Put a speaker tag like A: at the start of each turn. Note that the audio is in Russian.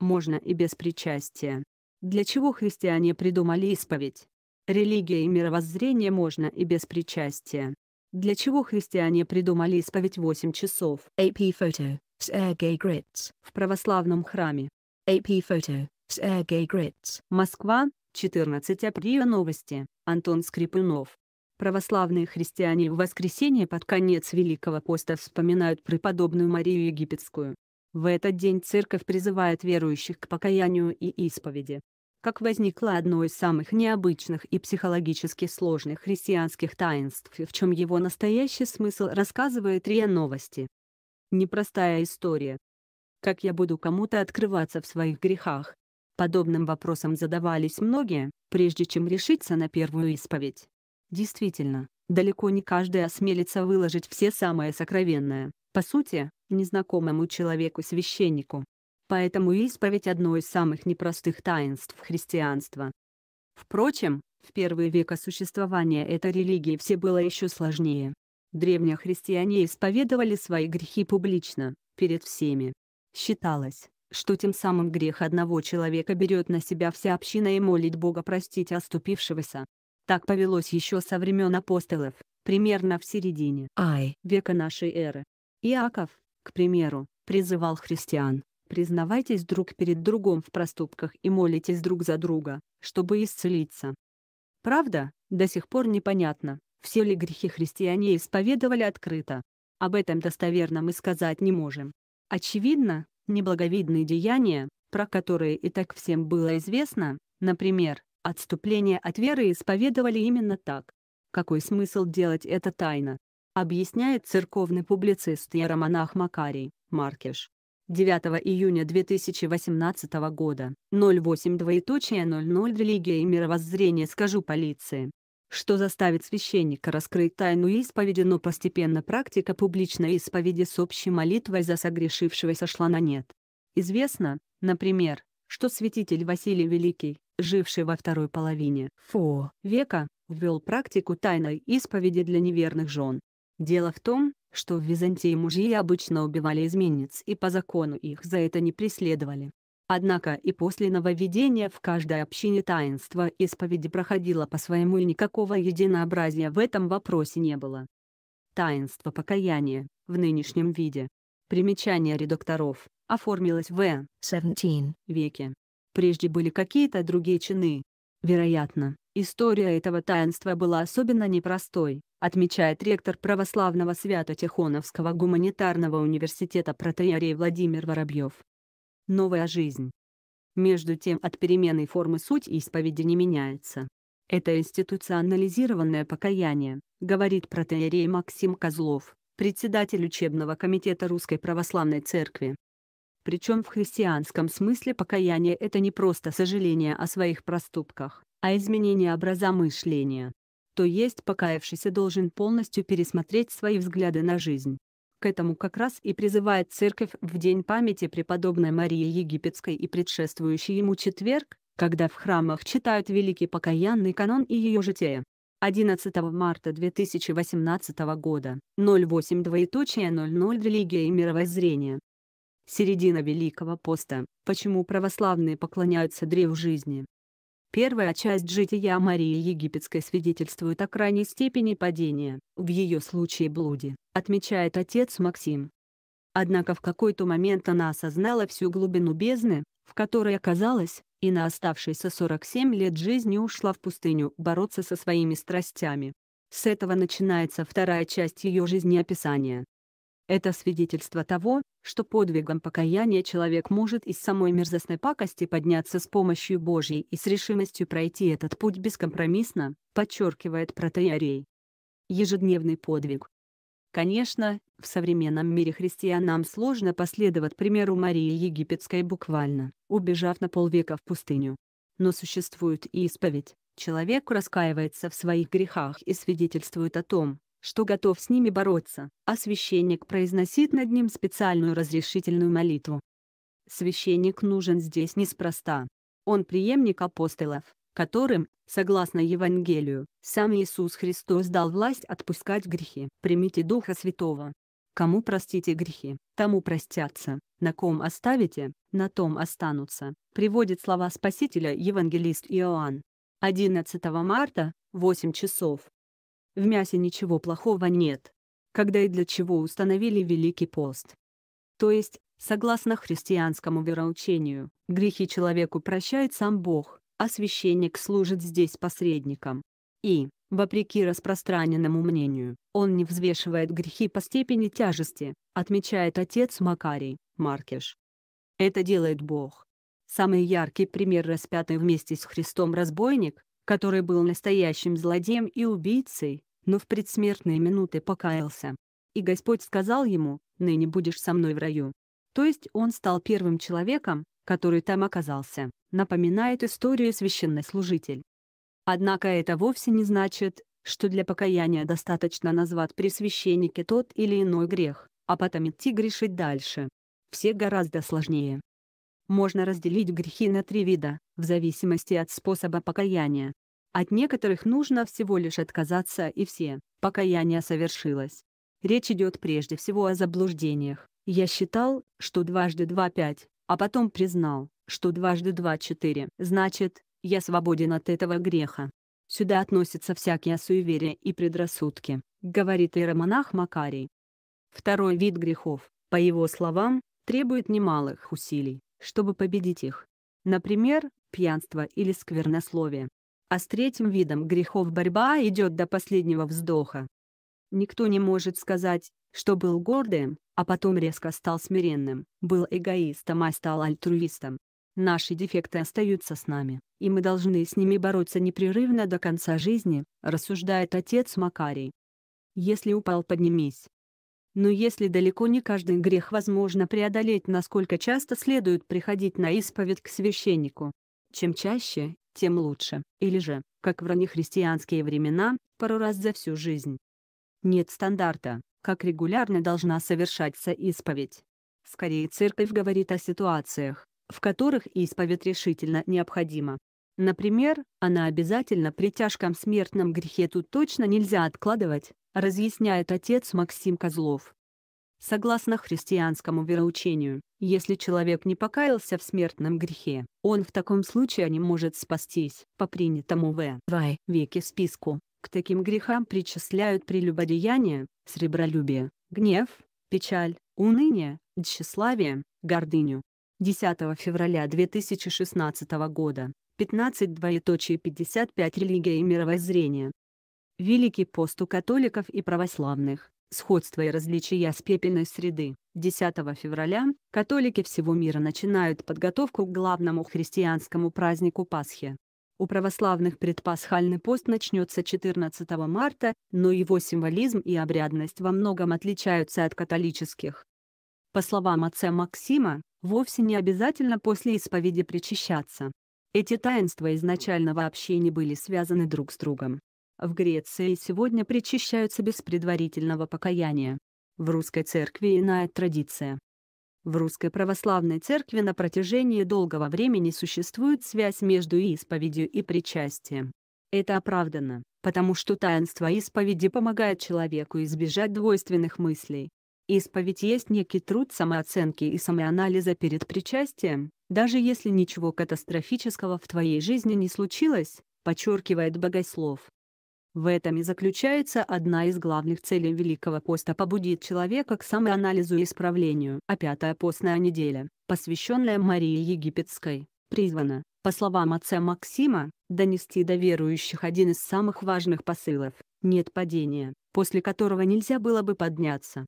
A: можно и без причастия. Для чего христиане придумали исповедь? Религия и мировоззрение можно и без причастия. Для чего христиане придумали исповедь 8 часов?
B: AP photo, Sergey Grits.
A: В православном храме.
B: AP photo, Sergey Grits.
A: Москва, 14 апреля новости, Антон Скрипунов. Православные христиане в воскресенье под конец Великого поста вспоминают преподобную Марию Египетскую. В этот день церковь призывает верующих к покаянию и исповеди. Как возникло одно из самых необычных и психологически сложных христианских таинств, в чем его настоящий смысл рассказывает РИА Новости. Непростая история. Как я буду кому-то открываться в своих грехах? Подобным вопросом задавались многие, прежде чем решиться на первую исповедь. Действительно, далеко не каждый осмелится выложить все самое сокровенное, по сути, незнакомому человеку-священнику. Поэтому исповедь одно из самых непростых таинств христианства. Впрочем, в первые века существования этой религии все было еще сложнее. Древние христиане исповедовали свои грехи публично, перед всеми. Считалось, что тем самым грех одного человека берет на себя вся община и молит Бога простить оступившегося. Так повелось еще со времен апостолов, примерно в середине
B: I.
A: века нашей эры. Иаков, к примеру, призывал христиан, признавайтесь друг перед другом в проступках и молитесь друг за друга, чтобы исцелиться. Правда, до сих пор непонятно, все ли грехи христиане исповедовали открыто. Об этом достоверно мы сказать не можем. Очевидно, неблаговидные деяния, про которые и так всем было известно, например, отступление от веры исповедовали именно так. Какой смысл делать это тайно? Объясняет церковный публицист и романах Макарий, Маркеш. 9 июня 2018 года, 08 двоеточие 00 Религия и мировоззрение скажу полиции. Что заставит священника раскрыть тайну исповеди, но постепенно практика публичной исповеди с общей молитвой за согрешившего сошла на нет. Известно, например, что святитель Василий Великий, живший во второй половине
B: Four.
A: века, ввел практику тайной исповеди для неверных жен. Дело в том, что в Византии мужья обычно убивали изменниц и по закону их за это не преследовали. Однако и после нововведения в каждой общине таинство исповеди проходило по-своему и никакого единообразия в этом вопросе не было. Таинство покаяния, в нынешнем виде, примечание редакторов, оформилось в
B: 17.
A: веке. Прежде были какие-то другие чины. Вероятно, история этого таинства была особенно непростой, отмечает ректор православного Свято-Тихоновского гуманитарного университета протеерей Владимир Воробьев новая жизнь. Между тем от переменной формы суть исповеди не меняется. Это институционализированное покаяние, говорит протеерей Максим Козлов, председатель учебного комитета Русской Православной Церкви. Причем в христианском смысле покаяние – это не просто сожаление о своих проступках, а изменение образа мышления. То есть покаявшийся должен полностью пересмотреть свои взгляды на жизнь, к этому как раз и призывает Церковь в День памяти преподобной Марии Египетской и предшествующий ему четверг, когда в храмах читают Великий Покаянный канон и ее житие. 11 марта 2018 года, 08 двоеточие 00 Религия и мировоззрение. Середина Великого Поста. Почему православные поклоняются древу жизни? Первая часть жития Марии Египетской свидетельствует о крайней степени падения, в ее случае блуде, отмечает отец Максим. Однако в какой-то момент она осознала всю глубину бездны, в которой оказалась, и на оставшиеся 47 лет жизни ушла в пустыню бороться со своими страстями. С этого начинается вторая часть ее жизнеописания. Это свидетельство того, что подвигом покаяния человек может из самой мерзостной пакости подняться с помощью Божьей и с решимостью пройти этот путь бескомпромиссно, подчеркивает протеерей. Ежедневный подвиг. Конечно, в современном мире христианам сложно последовать примеру Марии Египетской буквально, убежав на полвека в пустыню. Но существует и исповедь. Человек раскаивается в своих грехах и свидетельствует о том, что готов с ними бороться, а священник произносит над ним специальную разрешительную молитву. Священник нужен здесь неспроста. Он преемник апостолов, которым, согласно Евангелию, сам Иисус Христос дал власть отпускать грехи. Примите Духа Святого. Кому простите грехи, тому простятся, на ком оставите, на том останутся, приводит слова Спасителя евангелист Иоанн. 11 марта, 8 часов. В мясе ничего плохого нет. Когда и для чего установили Великий пост. То есть, согласно христианскому вероучению, грехи человеку прощает сам Бог, а священник служит здесь посредником. И, вопреки распространенному мнению, он не взвешивает грехи по степени тяжести, отмечает отец Макарий, Маркиш. Это делает Бог. Самый яркий пример распятый вместе с Христом разбойник, который был настоящим злодеем и убийцей, но в предсмертные минуты покаялся. И Господь сказал ему, «Ныне будешь со мной в раю». То есть он стал первым человеком, который там оказался, напоминает историю священнослужитель. Однако это вовсе не значит, что для покаяния достаточно назвать при священнике тот или иной грех, а потом идти грешить дальше. Все гораздо сложнее. Можно разделить грехи на три вида, в зависимости от способа покаяния. От некоторых нужно всего лишь отказаться и все, покаяние совершилось. Речь идет прежде всего о заблуждениях. Я считал, что дважды два пять, а потом признал, что дважды два четыре. Значит, я свободен от этого греха. Сюда относятся всякие суеверия и предрассудки, говорит иеромонах Макарий. Второй вид грехов, по его словам, требует немалых усилий, чтобы победить их. Например, пьянство или сквернословие. А с третьим видом грехов борьба идет до последнего вздоха. Никто не может сказать, что был гордым, а потом резко стал смиренным, был эгоистом а стал альтруистом. Наши дефекты остаются с нами, и мы должны с ними бороться непрерывно до конца жизни, рассуждает отец Макарий. Если упал, поднимись. Но если далеко не каждый грех возможно преодолеть, насколько часто следует приходить на исповедь к священнику. Чем чаще, тем лучше, или же, как в раннехристианские времена, пару раз за всю жизнь. Нет стандарта, как регулярно должна совершаться исповедь. Скорее церковь говорит о ситуациях, в которых исповедь решительно необходима. Например, она обязательно при тяжком смертном грехе тут точно нельзя откладывать, разъясняет отец Максим Козлов. Согласно христианскому вероучению, если человек не покаялся в смертном грехе, он в таком случае не может спастись, по принятому в веке списку. К таким грехам причисляют прелюбодеяние, сребролюбие, гнев, печаль, уныние, тщеславие, гордыню. 10 февраля 2016 года, 15 двоеточие 55 Религия и мировоззрение. Великий пост у католиков и православных. Сходство и различия с пепельной среды. 10 февраля католики всего мира начинают подготовку к главному христианскому празднику Пасхи. У православных предпасхальный пост начнется 14 марта, но его символизм и обрядность во многом отличаются от католических. По словам отца Максима, вовсе не обязательно после исповеди причащаться. Эти таинства изначально вообще не были связаны друг с другом. В Греции сегодня причащаются без предварительного покаяния. В русской церкви иная традиция. В русской православной церкви на протяжении долгого времени существует связь между исповедью и причастием. Это оправдано, потому что таинство исповеди помогает человеку избежать двойственных мыслей. Исповедь есть некий труд самооценки и самоанализа перед причастием, даже если ничего катастрофического в твоей жизни не случилось, подчеркивает богослов. В этом и заключается одна из главных целей Великого поста побудить человека к самоанализу и исправлению. А пятая постная неделя, посвященная Марии Египетской, призвана, по словам отца Максима, донести до верующих один из самых важных посылов – нет падения, после которого нельзя было бы подняться.